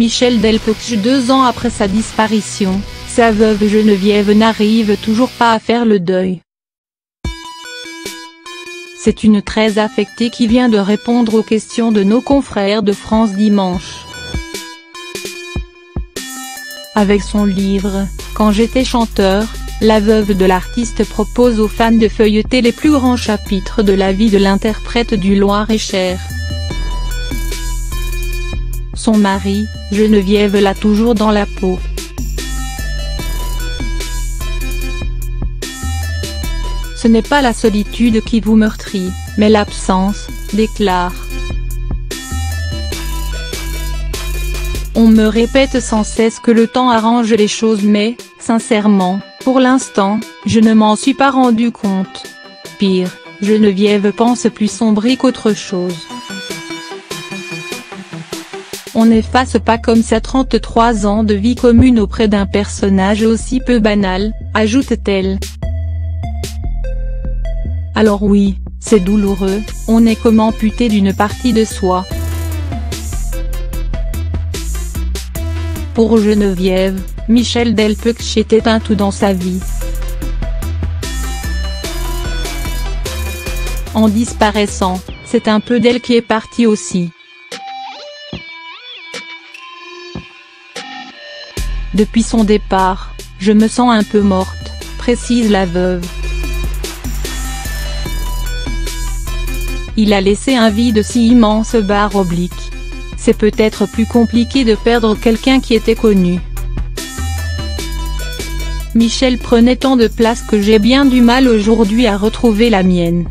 Michel Delpech deux ans après sa disparition, sa veuve Geneviève n'arrive toujours pas à faire le deuil. C'est une très affectée qui vient de répondre aux questions de nos confrères de France Dimanche. Avec son livre, Quand j'étais chanteur, la veuve de l'artiste propose aux fans de feuilleter les plus grands chapitres de la vie de l'interprète du Loir-et-Cher. Son mari, Geneviève l'a toujours dans la peau. Ce n'est pas la solitude qui vous meurtrit, mais l'absence, déclare. On me répète sans cesse que le temps arrange les choses mais, sincèrement, pour l'instant, je ne m'en suis pas rendu compte. Pire, Geneviève pense plus sombrer qu'autre chose. On n'efface pas comme ça 33 ans de vie commune auprès d'un personnage aussi peu banal, ajoute-t-elle. Alors oui, c'est douloureux, on est comme amputé d'une partie de soi. Pour Geneviève, Michel Delpech était un tout dans sa vie. En disparaissant, c'est un peu d'elle qui est partie aussi. Depuis son départ, je me sens un peu morte, précise la veuve. Il a laissé un vide si immense barre oblique. C'est peut-être plus compliqué de perdre quelqu'un qui était connu. Michel prenait tant de place que j'ai bien du mal aujourd'hui à retrouver la mienne.